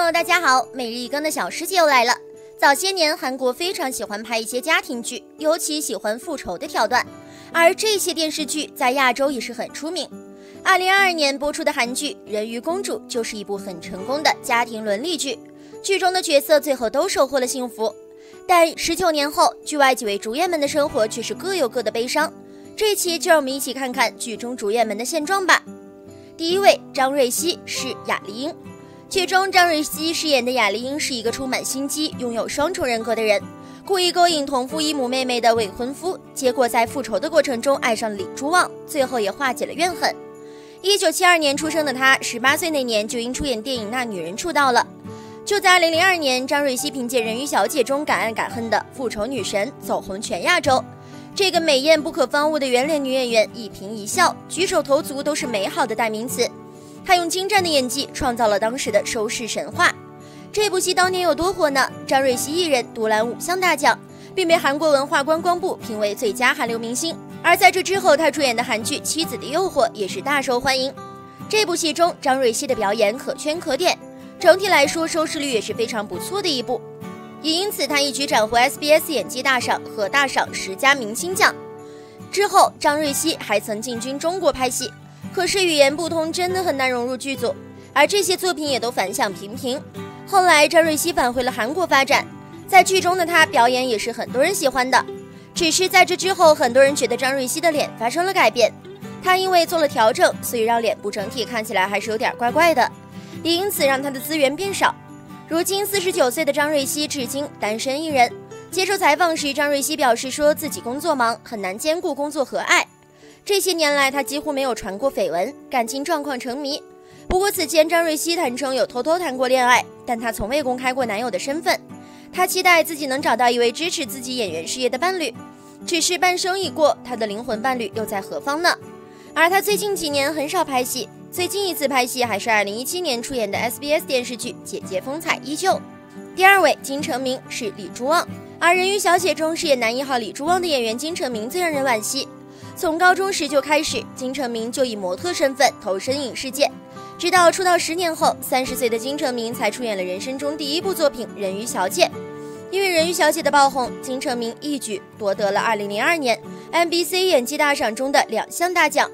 朋友，大家好！每日一更的小师姐又来了。早些年，韩国非常喜欢拍一些家庭剧，尤其喜欢复仇的桥段，而这些电视剧在亚洲也是很出名。二零二二年播出的韩剧《人鱼公主》就是一部很成功的家庭伦理剧，剧中的角色最后都收获了幸福。但十九年后，剧外几位主演们的生活却是各有各的悲伤。这期就让我们一起看看剧中主演们的现状吧。第一位，张瑞希是雅丽英。剧中张瑞熙饰演的雅丽英是一个充满心机、拥有双重人格的人，故意勾引同父异母妹妹的未婚夫，结果在复仇的过程中爱上了李朱旺，最后也化解了怨恨。一九七二年出生的她，十八岁那年就因出演电影《那女人》出道了。就在二零零二年，张瑞熙凭借《人鱼小姐》中敢爱敢恨的复仇女神，走红全亚洲。这个美艳不可方物的圆脸女演员，一颦一笑、举手投足都是美好的代名词。他用精湛的演技创造了当时的收视神话。这部戏当年有多火呢？张瑞熙一人独揽五项大奖，并被韩国文化观光部评为最佳韩流明星。而在这之后，他主演的韩剧《妻子的诱惑》也是大受欢迎。这部戏中，张瑞熙的表演可圈可点，整体来说收视率也是非常不错的一部。也因此，他一举斩获 SBS 演技大赏和大赏十佳明星奖。之后，张瑞熙还曾进军中国拍戏。可是语言不通，真的很难融入剧组，而这些作品也都反响平平。后来张瑞熙返回了韩国发展，在剧中的他表演也是很多人喜欢的。只是在这之后，很多人觉得张瑞熙的脸发生了改变，他因为做了调整，所以让脸部整体看起来还是有点怪怪的，也因此让他的资源变少。如今四十九岁的张瑞熙至今单身一人。接受采访时，张瑞熙表示说自己工作忙，很难兼顾工作和爱。这些年来，他几乎没有传过绯闻，感情状况成谜。不过此前，张瑞熙坦诚有偷偷谈过恋爱，但他从未公开过男友的身份。他期待自己能找到一位支持自己演员事业的伴侣，只是半生已过，他的灵魂伴侣又在何方呢？而他最近几年很少拍戏，最近一次拍戏还是2017年出演的 SBS 电视剧《姐姐风采依旧》。第二位金成明是李朱旺，而《人鱼小姐》中饰演男一号李朱旺的演员金成明最让人惋惜。从高中时就开始，金成明就以模特身份投身影视界，直到出道十年后，三十岁的金成明才出演了人生中第一部作品《人鱼小姐》。因为《人鱼小姐》的爆红，金成明一举夺得了2002年 MBC 演技大赏中的两项大奖，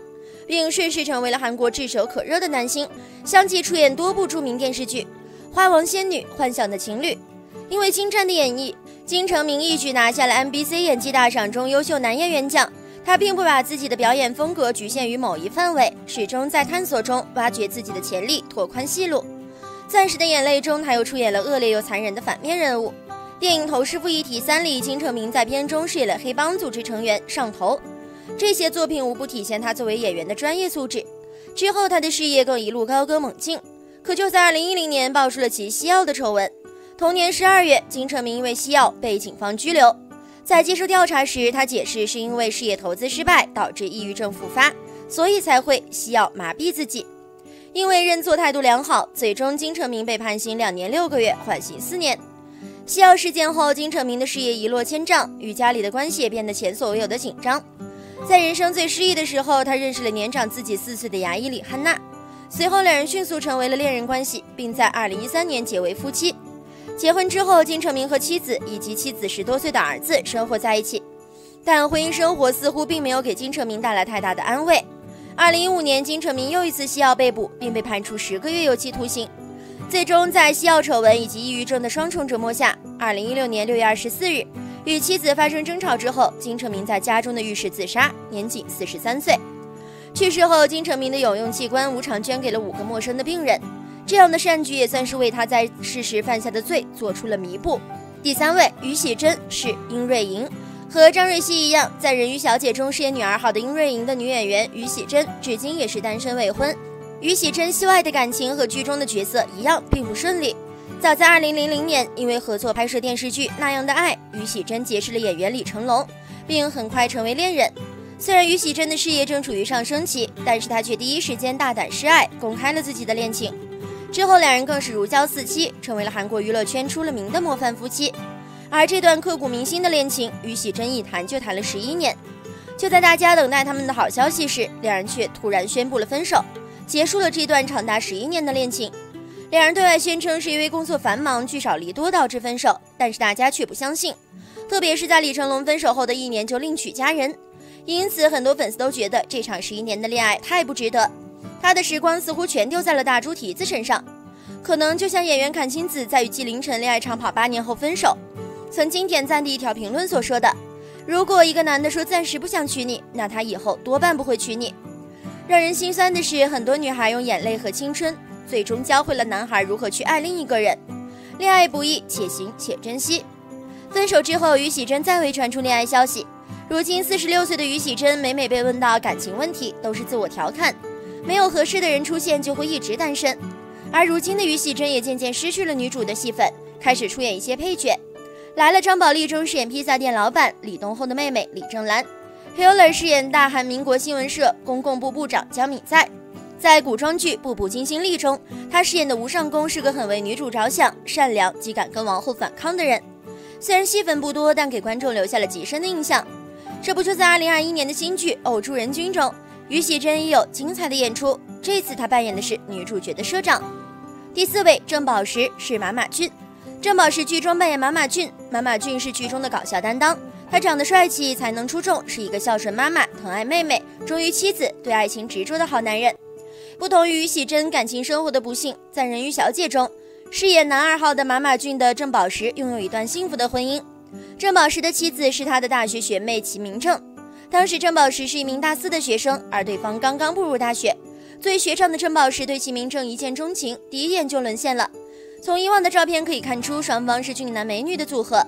并顺势成为了韩国炙手可热的男星，相继出演多部著名电视剧《花王仙女》《幻想的情侣》。因为精湛的演绎，金成明一举拿下了 MBC 演技大赏中优秀男演员奖。他并不把自己的表演风格局限于某一范围，始终在探索中挖掘自己的潜力，拓宽戏路。《钻石的眼泪》中，他又出演了恶劣又残忍的反面人物。电影《头师傅一体三》里，金成明在片中饰演了黑帮组织成员上头。这些作品无不体现他作为演员的专业素质。之后，他的事业更一路高歌猛进。可就在2010年，爆出了其吸药的丑闻。同年十二月，金成明因为吸药被警方拘留。在接受调查时，他解释是因为事业投资失败导致抑郁症复发，所以才会吸药麻痹自己。因为认错态度良好，最终金成明被判刑两年六个月，缓刑四年。吸药事件后，金成明的事业一落千丈，与家里的关系也变得前所未有的紧张。在人生最失意的时候，他认识了年长自己四岁的牙医李汉娜，随后两人迅速成为了恋人关系，并在二零一三年结为夫妻。结婚之后，金成明和妻子以及妻子十多岁的儿子生活在一起，但婚姻生活似乎并没有给金成明带来太大的安慰。二零一五年，金成明又一次吸药被捕，并被判处十个月有期徒刑。最终，在吸药丑闻以及抑郁症的双重折磨下，二零一六年六月二十四日，与妻子发生争吵之后，金成明在家中的浴室自杀，年仅四十三岁。去世后，金成明的有用器官无偿捐给了五个陌生的病人。这样的善举也算是为他在世时犯下的罪做出了弥补。第三位于喜珍是殷瑞莹，和张瑞熙一样，在《人鱼小姐》中饰演女二号的殷瑞莹的女演员于喜珍，至今也是单身未婚。于喜珍戏外的感情和剧中的角色一样，并不顺利。早在2000年，因为合作拍摄电视剧《那样的爱》，于喜珍结识了演员李成龙，并很快成为恋人。虽然于喜珍的事业正处于上升期，但是她却第一时间大胆示爱，公开了自己的恋情。之后，两人更是如胶似漆，成为了韩国娱乐圈出了名的模范夫妻。而这段刻骨铭心的恋情，于喜珍一谈就谈了十一年。就在大家等待他们的好消息时，两人却突然宣布了分手，结束了这段长达十一年的恋情。两人对外宣称是因为工作繁忙、聚少离多导致分手，但是大家却不相信。特别是在李成龙分手后的一年就另娶佳人，因此很多粉丝都觉得这场十一年的恋爱太不值得。他的时光似乎全丢在了大猪蹄子身上，可能就像演员阚清子在与纪凌尘恋爱长跑八年后分手，曾经点赞的一条评论所说的：“如果一个男的说暂时不想娶你，那他以后多半不会娶你。”让人心酸的是，很多女孩用眼泪和青春。最终教会了男孩如何去爱另一个人。恋爱不易，且行且珍惜。分手之后，于喜珍再未传出恋爱消息。如今四十六岁的于喜珍，每每被问到感情问题，都是自我调侃：没有合适的人出现，就会一直单身。而如今的于喜珍也渐渐失去了女主的戏份，开始出演一些配角。来了张宝丽中饰演披萨店老板李东厚的妹妹李正兰 h i l l e r 饰演大韩民国新闻社公共部部长姜敏在。在古装剧《步步惊心丽》中，她饰演的吴尚宫是个很为女主着想、善良及敢跟王后反抗的人。虽然戏份不多，但给观众留下了极深的印象。这不就在2021年的新剧《偶助人君》中，于喜珍也有精彩的演出。这次她扮演的是女主角的社长。第四位郑宝石是马马俊，郑宝石剧中扮演马马俊，马马俊是剧中的搞笑担当。他长得帅气，才能出众，是一个孝顺妈妈、疼爱妹妹、忠于妻子、对爱情执着的好男人。不同于于喜珍感情生活的不幸，在《人鱼小姐》中，饰演男二号的马马俊的郑宝石拥有一段幸福的婚姻。郑宝石的妻子是他的大学学妹齐明正。当时郑宝石是一名大四的学生，而对方刚刚步入大学。作为学长的郑宝石对齐明正一见钟情，第一眼就沦陷了。从以往的照片可以看出，双方是俊男美女的组合。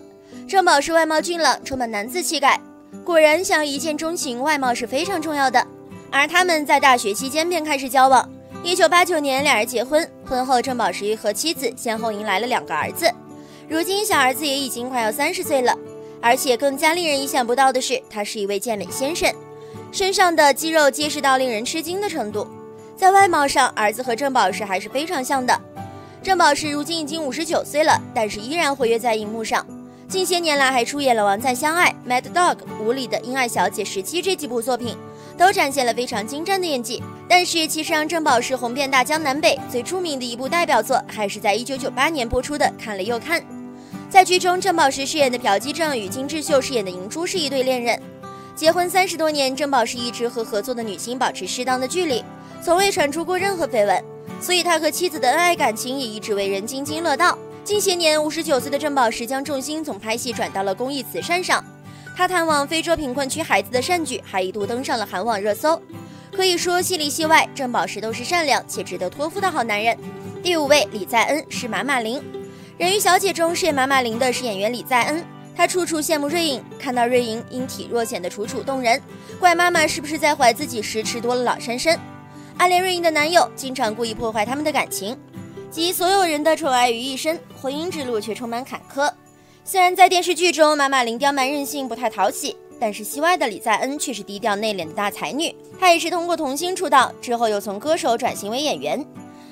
郑宝石外貌俊朗，充满男子气概。果然，想要一见钟情，外貌是非常重要的。而他们在大学期间便开始交往。一九八九年，两人结婚。婚后，郑宝石和妻子先后迎来了两个儿子。如今，小儿子也已经快要三十岁了。而且更加令人意想不到的是，他是一位健美先生，身上的肌肉结实到令人吃惊的程度。在外貌上，儿子和郑宝石还是非常像的。郑宝石如今已经五十九岁了，但是依然活跃在荧幕上。近些年来，还出演了《王在相爱》《Mad Dog》《无理的英爱小姐十七》这几部作品。都展现了非常精湛的演技，但是其实让郑宝石红遍大江南北最著名的一部代表作，还是在一九九八年播出的《看了又看》。在剧中，郑宝石饰演的朴基正与金智秀饰演的银珠是一对恋人，结婚三十多年，郑宝石一直和合作的女星保持适当的距离，从未传出过任何绯闻，所以他和妻子的恩爱感情也一直为人津津乐道。近些年，五十九岁的郑宝石将重心从拍戏转到了公益慈善上。他探望非洲贫困区孩子的善举，还一度登上了韩网热搜。可以说，戏里戏外，郑宝石都是善良且值得托付的好男人。第五位，李在恩是马马玲，《人鱼小姐》中饰演马马琳的是演员李在恩。她处处羡慕瑞颖，看到瑞颖因体弱显得楚楚动人，怪妈妈是不是在怀自己时吃多了老山参。暗恋瑞颖的男友经常故意破坏他们的感情，集所有人的宠爱于一身，婚姻之路却充满坎坷。虽然在电视剧中马马琳刁蛮任性，不太讨喜，但是戏外的李在恩却是低调内敛的大才女。她也是通过童星出道，之后又从歌手转型为演员。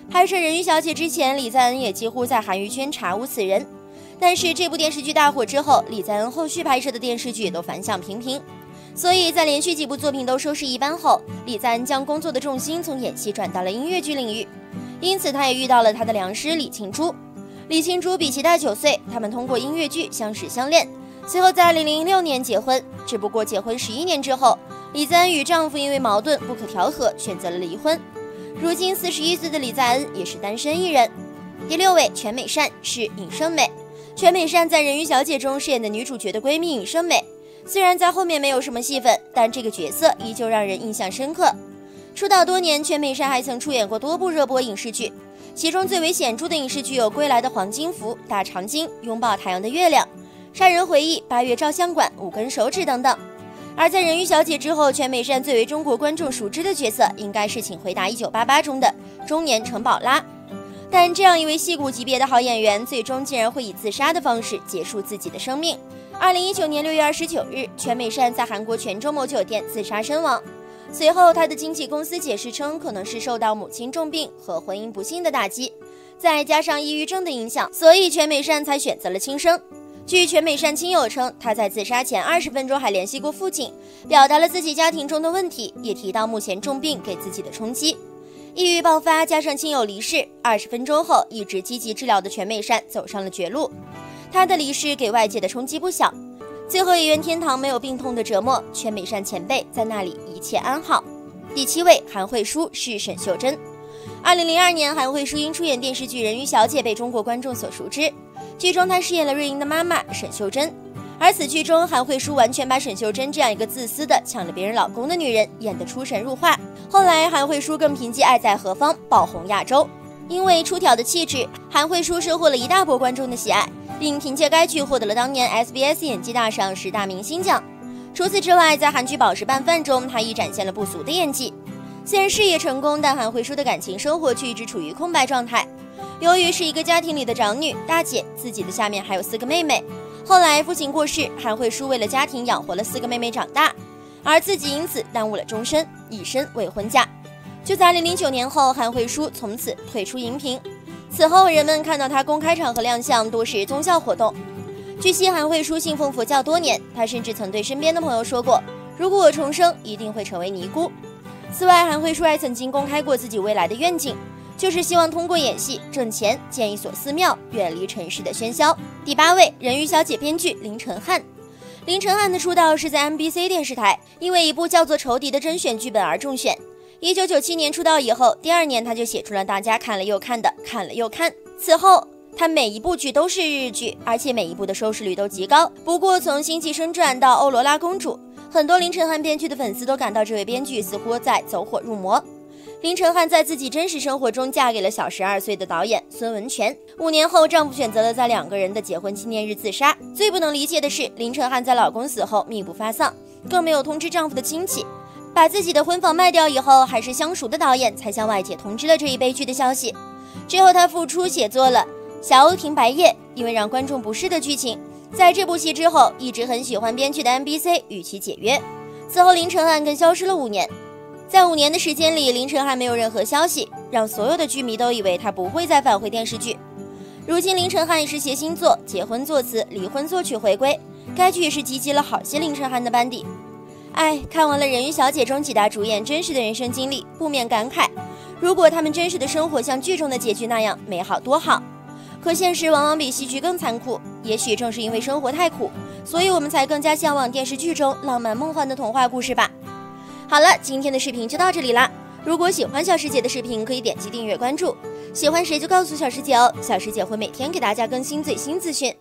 拍摄《人鱼小姐》之前，李在恩也几乎在韩娱圈查无此人。但是这部电视剧大火之后，李在恩后续拍摄的电视剧都反响平平。所以在连续几部作品都收视一般后，李在恩将工作的重心从演戏转到了音乐剧领域。因此，他也遇到了他的良师李庆洙。李庆洙比其大九岁，他们通过音乐剧相识相恋，随后在2006年结婚。只不过结婚十一年之后，李在恩与丈夫因为矛盾不可调和，选择了离婚。如今四十一岁的李在恩也是单身一人。第六位全美善是尹胜美，全美善在《人鱼小姐》中饰演的女主角的闺蜜尹胜美，虽然在后面没有什么戏份，但这个角色依旧让人印象深刻。出道多年，全美善还曾出演过多部热播影视剧。其中最为显著的影视剧有《归来的黄金福》《大长今》《拥抱太阳的月亮》《杀人回忆》《八月照相馆》《五根手指》等等。而在《人鱼小姐》之后，全美善最为中国观众熟知的角色，应该是《请回答一九八八》中的中年陈宝拉。但这样一位戏骨级别的好演员，最终竟然会以自杀的方式结束自己的生命。二零一九年六月二十九日，全美善在韩国全州某酒店自杀身亡。随后，他的经纪公司解释称，可能是受到母亲重病和婚姻不幸的打击，再加上抑郁症的影响，所以全美善才选择了轻生。据全美善亲友称，他在自杀前二十分钟还联系过父亲，表达了自己家庭中的问题，也提到目前重病给自己的冲击。抑郁爆发加上亲友离世，二十分钟后一直积极治疗的全美善走上了绝路。他的离世给外界的冲击不小。最后一愿天堂没有病痛的折磨，全美善前辈在那里一切安好。第七位韩慧书是沈秀珍。二零零二年，韩慧书因出演电视剧《人鱼小姐》被中国观众所熟知。剧中她饰演了瑞英的妈妈沈秀珍，而此剧中韩慧书完全把沈秀珍这样一个自私的抢了别人老公的女人演得出神入化。后来，韩慧书更凭借《爱在何方》爆红亚洲。因为出挑的气质，韩慧书收获了一大波观众的喜爱。并凭借该剧获得了当年 SBS 演技大赏十大明星奖。除此之外，在韩剧《宝石拌饭》中，她亦展现了不俗的演技。虽然事业成功，但韩慧书的感情生活却一直处于空白状态。由于是一个家庭里的长女、大姐，自己的下面还有四个妹妹。后来父亲过世，韩慧书为了家庭养活了四个妹妹长大，而自己因此耽误了终身，一身未婚嫁。就在2009年后，韩慧书从此退出荧屏。此后，人们看到她公开场合亮相多是宗教活动。据悉，韩慧书信奉佛教多年，她甚至曾对身边的朋友说过：“如果我重生，一定会成为尼姑。”此外，韩慧书还曾经公开过自己未来的愿景，就是希望通过演戏挣钱，建一所寺庙，远离尘世的喧嚣。第八位，人鱼小姐编剧林晨汉。林晨汉的出道是在 MBC 电视台，因为一部叫做《仇敌》的甄选剧本而中选。一九九七年出道以后，第二年他就写出了大家看了又看的《看了又看》。此后，他每一部剧都是日剧，而且每一部的收视率都极高。不过，从《星际生传》到《欧罗拉公主》，很多林晨汉编剧的粉丝都感到这位编剧似乎在走火入魔。林晨汉在自己真实生活中嫁给了小十二岁的导演孙文泉。五年后，丈夫选择了在两个人的结婚纪念日自杀。最不能理解的是，林晨汉在老公死后命不发丧，更没有通知丈夫的亲戚。把自己的婚房卖掉以后，还是相熟的导演才向外界通知了这一悲剧的消息。之后，他复出写作了《小欧庭白夜》，因为让观众不适的剧情，在这部戏之后，一直很喜欢编剧的 MBC 与其解约。此后，林晨汉更消失了五年。在五年的时间里，林晨汉没有任何消息，让所有的剧迷都以为他不会再返回电视剧。如今，林晨汉也是携新作《结婚作词，离婚作曲》回归，该剧也是集结了好些林晨汉的班底。哎，看完了《人鱼小姐》中几大主演真实的人生经历，不免感慨：如果他们真实的生活像剧中的结局那样美好多好。可现实往往比戏剧更残酷。也许正是因为生活太苦，所以我们才更加向往电视剧中浪漫梦幻的童话故事吧。好了，今天的视频就到这里啦。如果喜欢小师姐的视频，可以点击订阅关注。喜欢谁就告诉小师姐哦，小师姐会每天给大家更新最新资讯。